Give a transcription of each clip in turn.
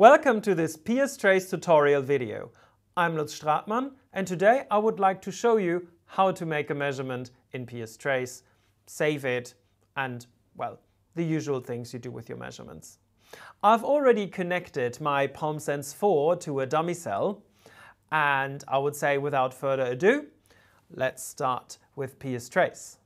Welcome to this PSTrace tutorial video. I'm Lutz Stratmann and today I would like to show you how to make a measurement in PSTrace, save it and, well, the usual things you do with your measurements. I've already connected my PalmSens 4 to a dummy cell and I would say without further ado, let's start with PSTrace.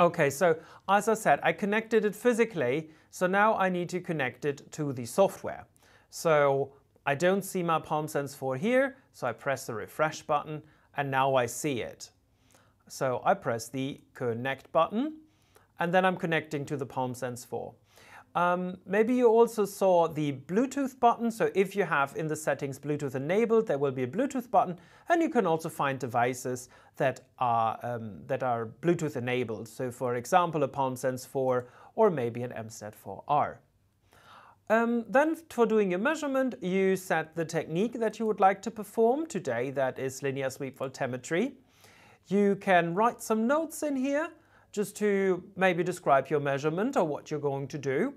Okay, so as I said, I connected it physically, so now I need to connect it to the software. So I don't see my PalmSens 4 here, so I press the refresh button and now I see it. So I press the connect button and then I'm connecting to the PalmSens 4. Um, maybe you also saw the Bluetooth button. So if you have in the settings Bluetooth enabled, there will be a Bluetooth button. And you can also find devices that are, um, that are Bluetooth enabled. So for example, a PalmSens 4 or maybe an EmStat 4R. Um, then for doing your measurement, you set the technique that you would like to perform. Today that is linear sweep voltammetry. You can write some notes in here just to maybe describe your measurement or what you're going to do.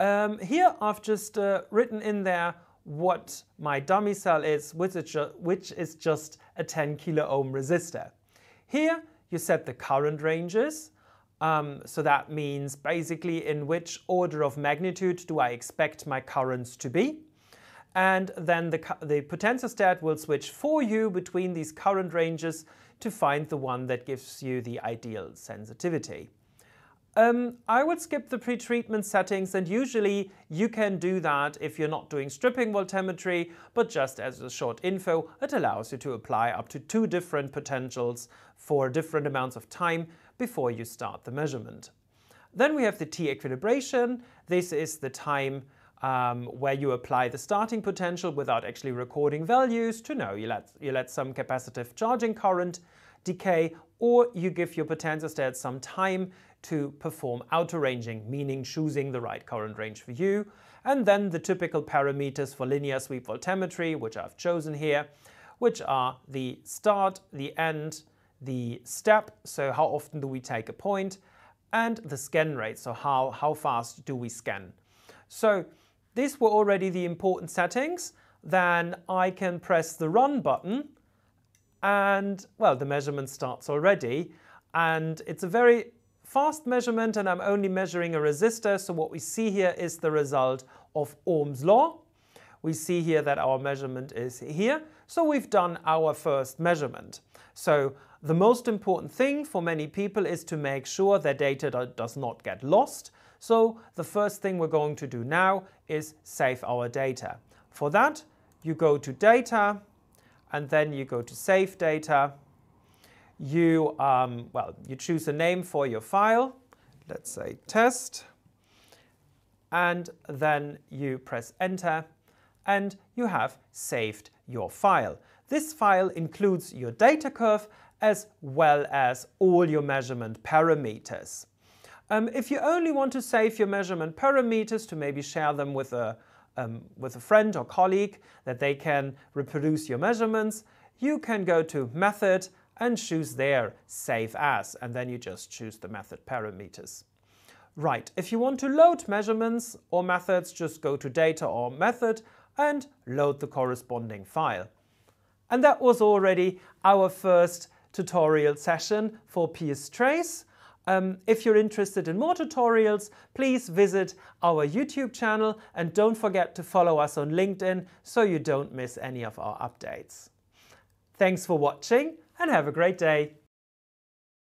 Um, here I've just uh, written in there what my dummy cell is, which is, which is just a 10 kilo ohm resistor. Here you set the current ranges. Um, so that means basically in which order of magnitude do I expect my currents to be. And then the, the potentiostat will switch for you between these current ranges to find the one that gives you the ideal sensitivity. Um, I would skip the pre-treatment settings and usually you can do that if you're not doing stripping voltammetry, but just as a short info, it allows you to apply up to two different potentials for different amounts of time before you start the measurement. Then we have the T-equilibration. This is the time um, where you apply the starting potential without actually recording values to know you let, you let some capacitive charging current decay or you give your potential potentiostat some time to perform auto-ranging, meaning choosing the right current range for you. And then the typical parameters for linear sweep voltammetry, which I've chosen here, which are the start, the end, the step, so how often do we take a point, and the scan rate, so how, how fast do we scan. So these were already the important settings. Then I can press the run button and well, the measurement starts already. And it's a very fast measurement and I'm only measuring a resistor. So what we see here is the result of Ohm's law. We see here that our measurement is here. So we've done our first measurement. So the most important thing for many people is to make sure their data does not get lost. So the first thing we're going to do now is save our data. For that, you go to Data, and then you go to Save Data. You, um, well, you choose a name for your file. Let's say Test. And then you press Enter, and you have saved your file. This file includes your data curve as well as all your measurement parameters. Um, if you only want to save your measurement parameters to maybe share them with a, um, with a friend or colleague that they can reproduce your measurements, you can go to Method and choose there Save As, and then you just choose the method parameters. Right, if you want to load measurements or methods, just go to Data or Method and load the corresponding file. And that was already our first tutorial session for PSTrace. Um, if you're interested in more tutorials, please visit our YouTube channel and don't forget to follow us on LinkedIn so you don't miss any of our updates. Thanks for watching and have a great day.